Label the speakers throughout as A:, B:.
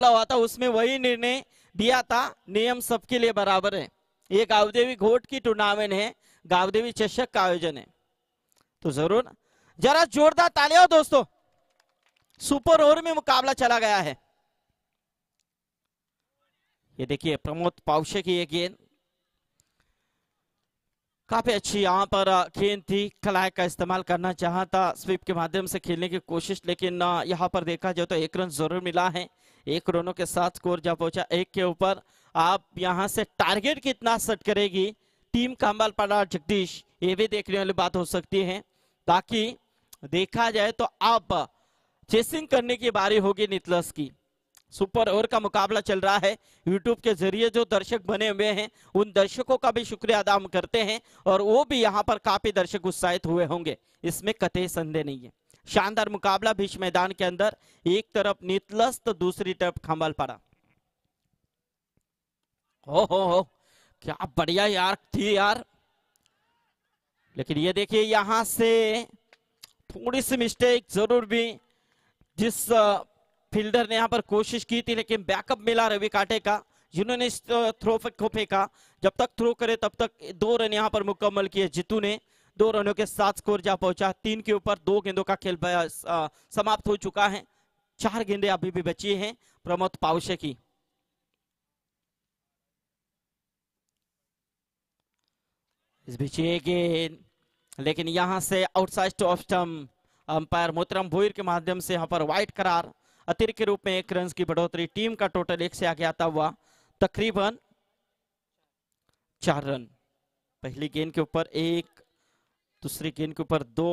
A: हुआ था, उसमें वही निर्णय दिया था, नियम सबके लिए बराबर है। ये गावदेवी घोट की टूर्नामेंट है, गावदेवी चषक का आयोजन है। तो ज़रूर जरा जोरदार तालियाँ हो दोस्तों, सुपर ओवर में मुकाबला चला गया है। ये देखिए, प्रमोद पावशे की ये गेंद। काफ़ी अच्छी यहाँ पर गेंद थी कलाई का इस्तेमाल करना चाहा था, स्वीप के माध्यम से खेलने की कोशिश, लेकिन यहाँ पर देखा जाए तो एक रन ज़रूर मिला है। एक रनों के साथ स्कोर जा पहुँचा एक के ऊपर। आप यहाँ से टारगेट कितना सेट करेगी? टीम काम्बाल पाड़ा जगदीश, ये भी देखने वाली बात हो सकती है। ताकि देखा जाए तो आप चेसिंग करने की बारी होगी नितलस की। सुपर ओवर का मुकाबला चल रहा है। यूट्यूब के ज़रिए जो दर्शक बने हुए हैं, उन दर्शकों का भी शुक्रिया अदा हम करते हैं और वो भी यहाँ पर काफ़ी दर्शक उत्साहित हुए होंगे। इसमें कतई संदेह नहीं है। शानदार मुकाबला बीच मैदान के अंदर, एक तरफ़ नितलस तो दूसरी तरफ़ खंबल पड़ा। हो हो हो, क्या बढ़िया यार, थी यार। लेकिन ये देखिए, यहाँ से थोड़ी सी मिस्टेक ज़रूर भी जिस फील्डर ने यहाँ पर कोशिश की थी, लेकिन बैकअप मिला रवि काटे का जिन्होंने इस थ्रो को फेंका। जब तक थ्रो करे, तब तक दो रन यहाँ पर मुकम्मल किए जितू ने। दो रनों के साथ स्कोर जा पहुँचा। तीन के ऊपर दो गेंदों का खेल समाप्त हो चुका है। चार गेंदे अभी भी बची हैं प्रमोद पावशे की। इस बीच ये गेंद, लेकिन यहाँ से आउटसाइड ऑफ़ स्टम्प अंपायर मोहतरम भोईर के माध्यम से यहाँ पर वाइट करार। अतिरिक्त के रूप में एक रन की बढ़ोतरी टीम का टोटल एक से आगे आता हुआ तकरीबन चार रन। पहली गेंद के ऊपर एक दूसरी गेंद के ऊपर दो।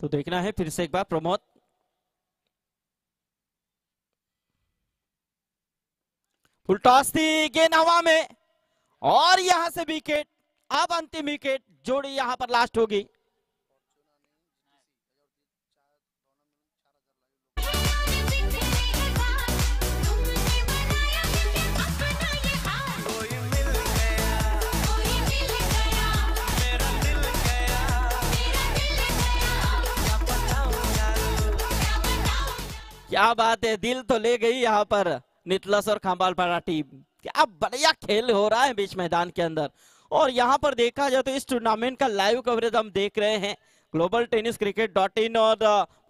A: तो देखना है, फिर से एक बार प्रमोद। फुल टॉस थी गेंद हवा में, और यहाँ से विकेट, अब अंतिम विकेट जोड़ी यहाँ पर लास्ट होगी। क्या बात है दिल तो ले गई यहाँ पर। नितलस और खांबालपाड़ा टीम। क्या बढ़िया खेल हो रहा है बीच मैदान के अंदर। और यहाँ पर देखा जाए तो इस टूर्नामेंट का लाइव कवरेज हम देख रहे हैं। Global tennis cricket dot in और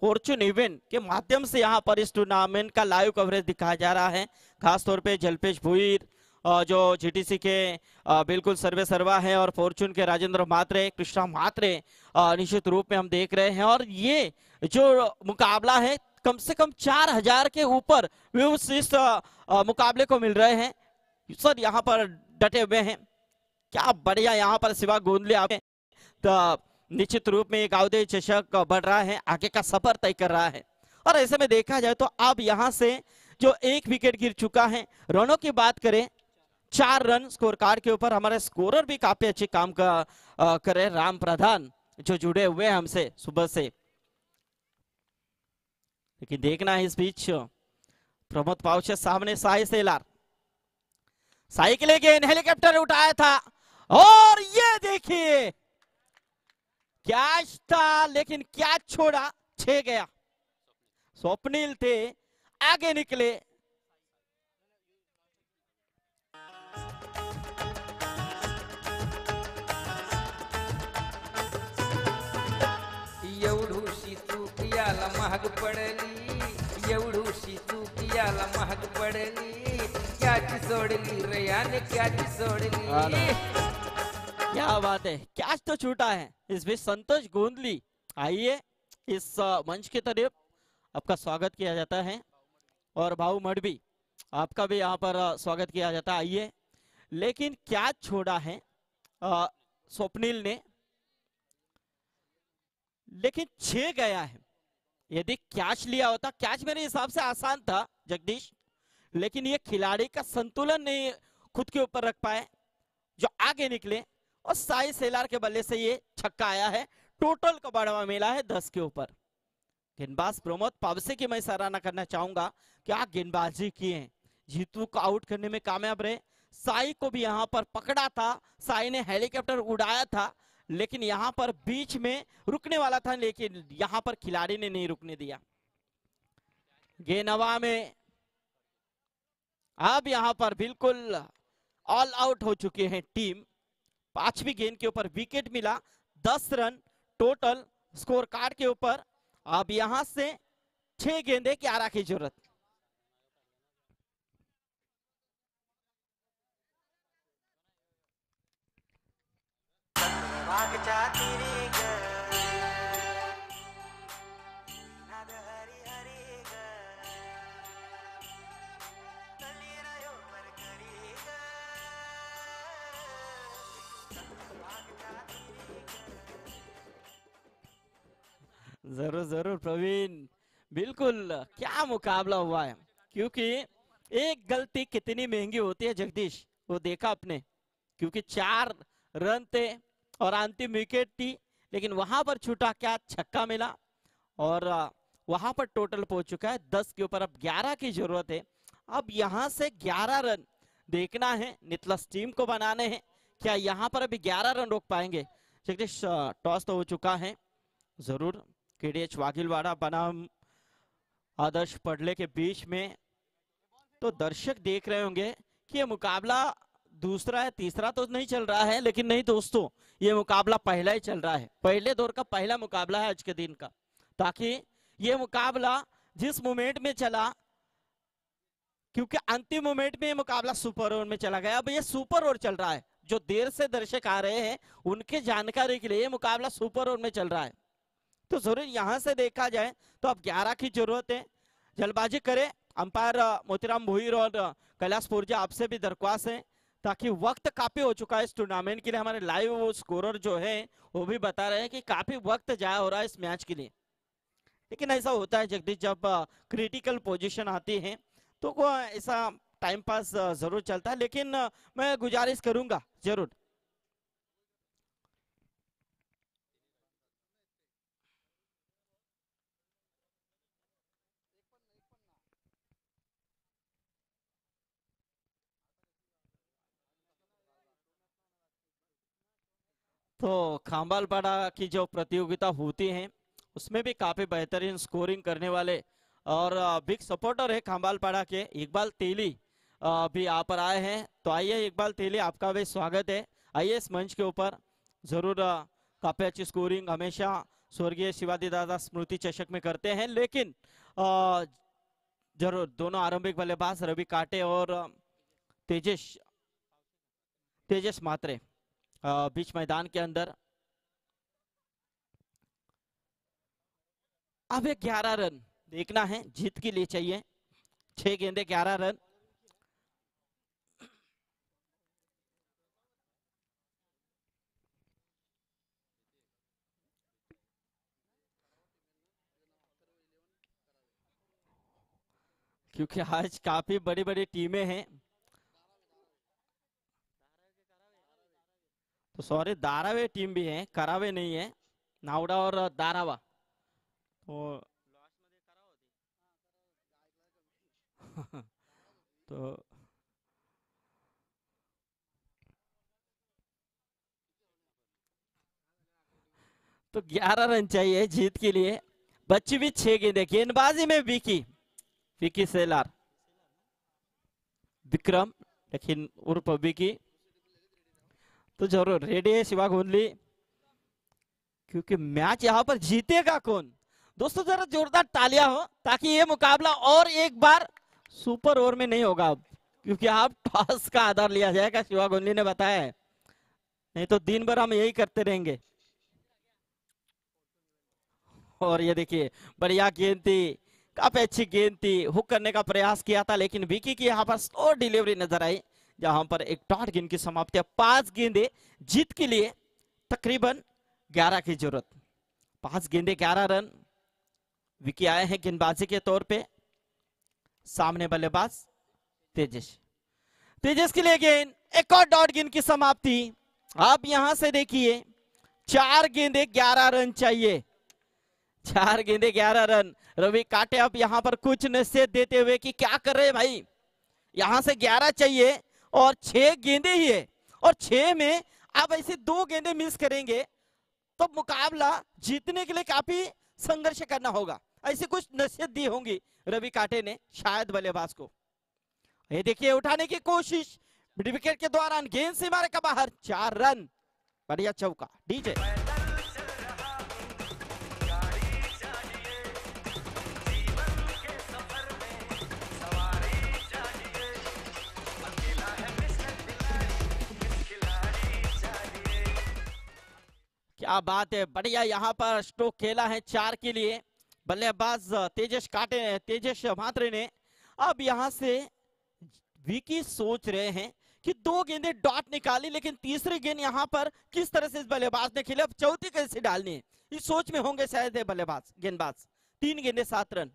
A: फॉर्चून इवेंट के माध्यम से यहाँ पर इस टूर्नामेंट का लाइव कवरेज दिखाया जा रहा है। खास तौर पे जलपेश भुईर अ, जो जीटीसी के अ, बिल्कुल सर्वे सर्वा है और फॉर्चून के राजेंद्र मात्रे कृष्णा मात्रे निश्चित रूप में हम देख रहे हैं। और ये जो मुकाबला है कम से कम चार हज़ार के ऊपर व्यूज़ इस मुकाबले को मिल रहे हैं। सर यहाँ पर डटे हुए हैं। क्या बढ़िया यहाँ पर सिवा गोंदले आप तो निश्चित रूप में गावदे चषक बढ़ रहा है आगे का सफ़र तय कर रहा है। और ऐसे में देखा जाए तो अब यहाँ से जो एक विकेट गिर चुका है रनों की बात करें चार रन स्कोर कार्ड के ऊपर हमारे स्कोरर भी काफ़ी अच्छे काम का अ, करे। राम प्रधान जो जुड़े हुए हमसे सुबह से। लेकिन देखना है इस बीच। प्रमोद पाउचे सामने साई सेलार। साई के लिए हेलीकॉप्टर उठाया था। और ये देखिए कैच था, लेकिन कैच छोड़ा, छे गया। स्वप्निल थे, आगे निकले।
B: चूक याला महाग पडली एवढूशी चूक याला महाग पडली क्याची सोडली रयाने क्याची सोडली.
A: क्या बात है कैच तो छूटा है, इस बीच संतोष गोंदली, आइए, इस मंच की तरफ़ आपका स्वागत किया जाता है, और भाऊ मडवी आपका भी यहाँ पर स्वागत किया जाता है, आइए। लेकिन क्या छोड़ा है स्वप्निल ने? लेकिन छे गया है। यदि कैच लिया होता कैच मेरे हिसाब से आसान था, जगदीश। लेकिन ये खिलाड़ी का संतुलन नहीं खुद के ऊपर रख पाए, जो आगे निकले। और साई सेलार के बल्ले से ये छक्का आया है टोटल का बढ़ावा मिला है दस के ऊपर। गेंदबाज प्रमोद पावसे की मैं सराहना करना चाहूँगा क्या गेंदबाजी की है। जीतू को आउट करने में कामयाब रहे। साई को भी यहाँ पर पकड़ा था। साई ने हेलीकॉप्टर उड़ाया था। लेकिन यहाँ पर बीच में रुकने वाला था, लेकिन यहाँ पर खिलाड़ी ने नहीं रुकने दिया। गेंदवा में अब यहाँ पर बिल्कुल ऑल आउट हो चुके हैं टीम। पांचवी गेंद के ऊपर विकेट मिला, दस रन टोटल स्कोर कार्ड के ऊपर। अब यहाँ से छह गेंदे, ग्यारह की ज़रूरत। ज़रूर ज़रूर, प्रवीण। बिल्कुल, क्या मुकाबला हुआ है? क्योंकि एक गलती कितनी महँगी होती है, जगदीश? वो देखा आपने? क्योंकि चार रन थे और अंतिम विकेट थी, लेकिन वहाँ पर छूटा क्या छक्का मिला। और वहाँ पर टोटल पहुँच चुका है, दस के ऊपर अब ग्यारह की ज़रूरत है। अब यहाँ से ग्यारह रन देखना है, नितलस टीम को बनाने हैं। क्या यहाँ पर अभी ग्यारह रन रोक पाएँगे? जगदीश टॉस तो हो चुका है। ज़रूर के डी एच वागिलवाड़ा बनाम आदर्श पडले के बीच में। तो दर्शक देख रहे होंगे कि ये मुकाबला दूसरा है, तीसरा तो नहीं चल रहा है, लेकिन नहीं दोस्तों, ये मुकाबला पहला ही चल रहा है। पहले दौर का पहला मुकाबला है आज के दिन का, ताकि ये मुकाबला जिस मोमेंट में चला, क्योंकि अंतिम मोमेंट में ये मुकाबला सुपर ओवर में चला गया। अब ये सुपर ओवर चल रहा है, जो देर से दर्शक आ रहे हैं, उनके जानकारी के लिए ये मुकाबला सुपर ओवर में चल रहा है। तो ज़रूर यहाँ से देखा जाए तो अब 11 की ज़रूरत है। जल्दबाजी करे, अंपायर मोतीराम भोईर और कैलाश पुरजा आपसे भी दरख्वास्त है। ताकि वक्त काफ़ी हो चुका है इस टूर्नामेंट के लिए। हमारे लाइव स्कोरर जो है, वो भी बता रहे हैं कि काफ़ी वक्त जाया हो रहा है इस मैच के लिए। लेकिन ऐसा होता है जगदीश, जब क्रिटिकल पोजीशन आती है तो ऐसा टाइम पास ज़रूर चलता है। लेकिन मैं गुजारिश करूँगा, ज़रूर। तो खांबालपाड़ा की जो प्रतियोगिता होती है, उसमें भी काफ़ी बेहतरीन स्कोरिंग करने वाले और बिग सपोर्टर है खांबालपाड़ा के। इकबाल तेली भी यहाँ पर आए हैं। तो आइए इकबाल तेली, आपका भी स्वागत है। आइए इस मंच के ऊपर। ज़रूर काफ़ी अच्छी स्कोरिंग हमेशा स्वर्गीय शिवाजी दादा स्मृति चषक में करते हैं। लेकिन ज़रूर, दोनों आरंभिक बल्लेबाज रवि काटे और तेजेश तेजस मात्रे। बीच मैदान के अंदर। अब एक ग्यारह रन, देखना है, जीत के लिए चाहिए। छह गेंदे, ग्यारह रन। क्योंकि आज काफ़ी बड़ी बड़ी टीमें हैं। तो सॉरी दारावे टीम भी है, करावे नहीं है नावडा और दारावा। तो तो तो 11 रन चाहिए जीत के लिए। बच्ची भी छह गेंदे गेंदबाजी में विकी विकी सेलार। विक्रम, लेकिन उर्फ़ विकी। तो ज़रूर रेडी है शिवा गोंदली क्योंकि मैच यहाँ पर जीतेगा कौन? दोस्तों, जरा जोरदार तालियाँ हो, ताकि ये मुकाबला और एक बार सुपर ओवर में नहीं होगा अब, क्योंकि आप टॉस का आधार लिया जाएगा शिवा गोंदली ने बताया है। नहीं तो दिन भर हम यही करते रहेंगे। और ये देखिए, बढ़िया गेंद थी काफ़ी अच्छी गेंद थी हुक करने का प्रयास किया था, लेकिन विकी की यहाँ पर स्लो डिलीवरी नज़र आई। जहाँ पर एक डॉट गेंद की समाप्ति पाँच गेंदे जीत के लिए तकरीबन ग्यारह की ज़रूरत। पाँच गेंदे ग्यारह रन विकी आए हैं गेंदबाजी के तौर पे। सामने बल्लेबाज तेजस। तेजस के लिए गेंद, एक और डॉट गेंद की समाप्ति। आप यहाँ से देखिए, चार गेंदे ग्यारह रन चाहिए। चार गेंदे ग्यारह रन। रवि काटे अब यहाँ पर कुछ निश्चित देते हुए कि क्या कर रहे भाई? यहाँ से ग्यारह चाहिए और छह गेंदे ही है। और छह में आप ऐसे दो गेंदे मिस करेंगे तो मुकाबला जीतने के लिए काफ़ी संघर्ष करना होगा। ऐसी कुछ नसीहत दी होंगी रवि काटे ने, शायद बल्लेबाज को। ये देखिए, उठाने की कोशिश। विकेट के दौरान गेंद से मारे का बाहर, चार रन। बढ़िया चौका। डीजे। क्या बात है। बढ़िया, यहाँ पर स्ट्रोक खेला है चार के लिए। बल्लेबाज तेजस काटे, तेजस मात्रे ने अब यहाँ से विकी सोच रहे हैं कि दो गेंदे डॉट निकाली, लेकिन तीसरी गेंद यहाँ पर किस तरह से इस बल्लेबाज ने खेले अब चौथी कैसे डालनी है? इस सोच में होंगे शायद बल्लेबाज, गेंदबाज। तीन गेंदे, सात रन।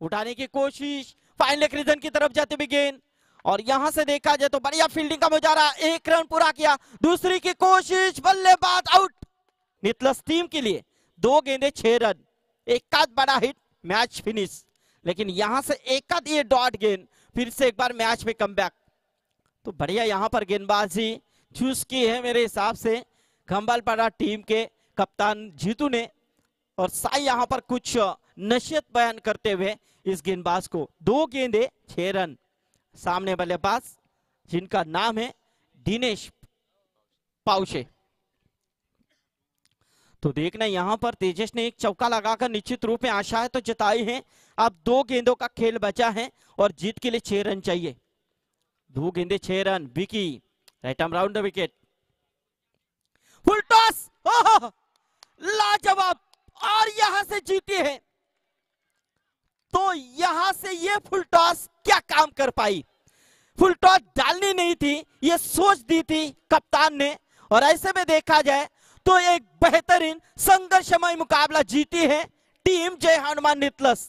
A: उठाने की कोशिश, फाइनल रीजन की तरफ़ जाते हुए गेंद। और यहाँ से देखा जाए तो बढ़िया फील्डिंग का मुजारा एक रन पूरा किया। दूसरी की कोशिश, बल्लेबाज आउट नितलस टीम के लिए दो गेंदे, छह रन एक बड़ा हिट मैच फिनिश लेकिन यहाँ से एक ये डॉट गेंद फिर से एक बार मैच में कम तो बढ़िया यहाँ पर गेंदबाजी चूज़ की है मेरे हिसाब से। खंबालपाड़ा टीम के कप्तान जीतू ने और साई यहाँ पर कुछ नशियत बयान करते हुए इस गेंदबाज को दो गेंदे, छह रन सामने बल्लेबाज जिनका नाम है दिनेश पाउशे तो देखना यहाँ पर तेजस ने एक चौका लगाकर निश्चित रूप में आशाएँ तो जताई है, अब दो गेंदों का खेल बचा है और जीत के लिए छह रन चाहिए। दो गेंदे, छह run, Vicky, right arm round wicket. Full toss! लाजवाब! और यहाँ से जीती है। तो यहाँ से ये फुल टॉस क्या काम कर पाई। फुल टॉस डालनी नहीं थी, ये सोच दी थी कप्तान ने। और ऐसे में देखा जाए तो एक बेहतरीन संघर्षमय मुकाबला जीती है टीम जय हनुमान नितलस।